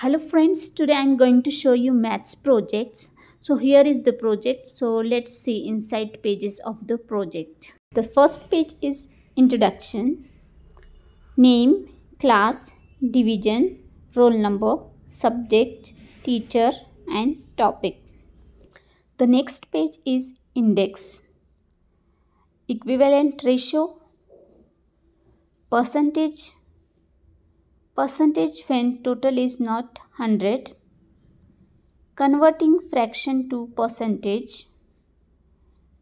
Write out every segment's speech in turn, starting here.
hello friends today i'm going to show you maths projects. So here is the project. So let's see inside pages of the project. The first page is introduction name class division roll number subject teacher and topic. The next page is index. Equivalent ratio percentage percentage when total is not 100 converting fraction to percentage.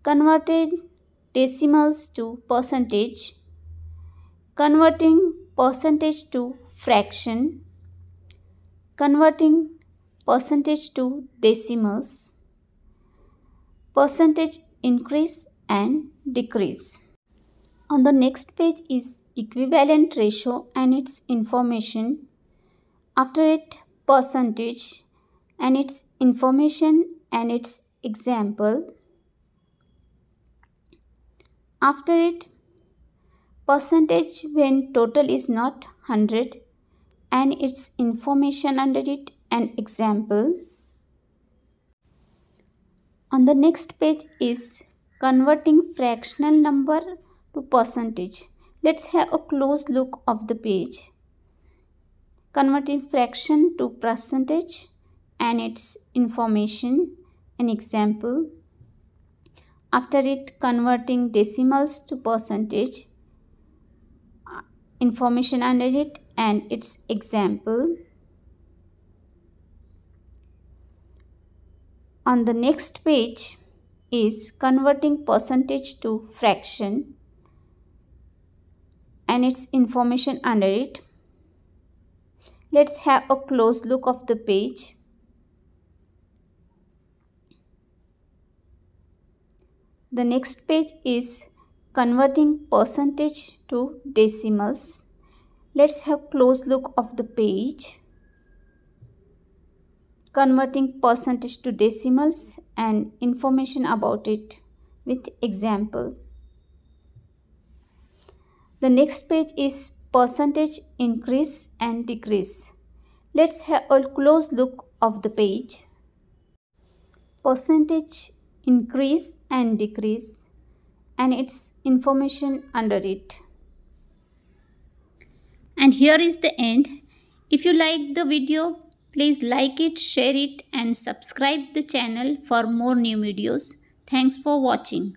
Converting decimals to percentage. Converting percentage to fraction. Converting percentage to decimals. Percentage increase and decrease on the next page is equivalent ratio and its information. After it percentage and its information and its example. After it percentage when total is not 100 and its information under it and example. On the next page is converting fractional number to percentage. Let's have a close look of the page. Converting fraction to percentage and its information. An example. After it converting decimals to percentage. Uh, information under it and its example. On the next page is converting percentage to fraction and its information under it. Let's have a close look of the page. The next page is converting percentage to decimals. Let's have close look of the page. Converting percentage to decimals and information about it with example. The next page is percentage increase and decrease. Let's have a close look of the page. Percentage increase and decrease and its information under it. And here is the end. If you like the video, please like it, share it and subscribe the channel for more new videos. Thanks for watching.